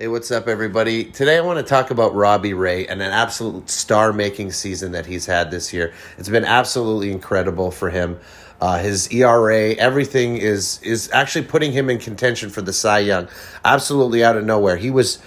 Hey, what's up, everybody? Today I want to talk about Robbie Ray and an absolute star making season that he's had this year. It's been absolutely incredible for him. Uh, his ERA, everything is is actually putting him in contention for the Cy Young. Absolutely out of nowhere. He was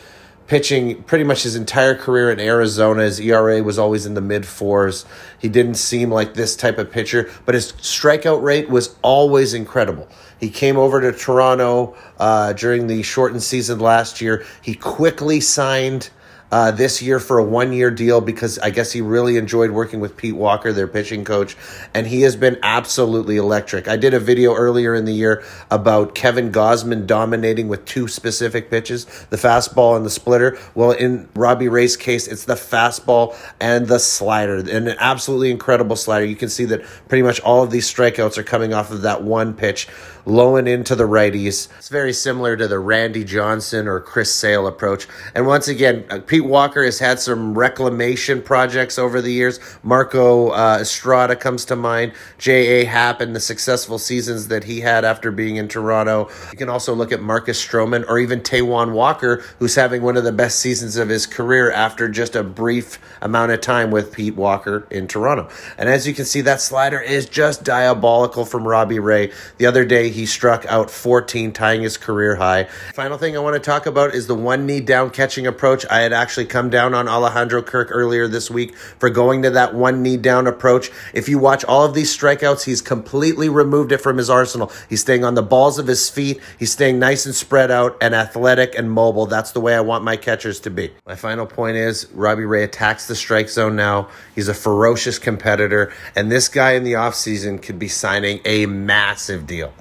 pitching pretty much his entire career in Arizona. His ERA was always in the mid fours. He didn't seem like this type of pitcher, but his strikeout rate was always incredible. He came over to Toronto uh, during the shortened season last year. He quickly signed uh, this year for a one year deal because I guess he really enjoyed working with Pete Walker, their pitching coach, and he has been absolutely electric. I did a video earlier in the year about Kevin Gausman dominating with two specific pitches the fastball and the splitter. Well, in Robbie Ray's case, it's the fastball and the slider, and an absolutely incredible slider. You can see that pretty much all of these strikeouts are coming off of that one pitch, low and into the righties. It's very similar to the Randy Johnson or Chris Sale approach. And once again, uh, Pete Walker has had some reclamation projects over the years. Marco uh, Estrada comes to mind. J.A. Happ and the successful seasons that he had after being in Toronto. You can also look at Marcus Stroman or even Taijuan Walker, who's having one of the best seasons of his career after just a brief amount of time with Pete Walker in Toronto. And as you can see, that slider is just diabolical from Robbie Ray. The other day, he struck out 14, tying his career high. Final thing I want to talk about is the one knee down catching approach. I had actually actually come down on Alejandro Kirk earlier this week for going to that one knee down approach. If you watch all of these strikeouts, he's completely removed it from his arsenal. He's staying on the balls of his feet. He's staying nice and spread out and athletic and mobile. That's the way I want my catchers to be. My final point is Robbie Ray attacks the strike zone now. He's a ferocious competitor, and this guy in the offseason could be signing a massive deal.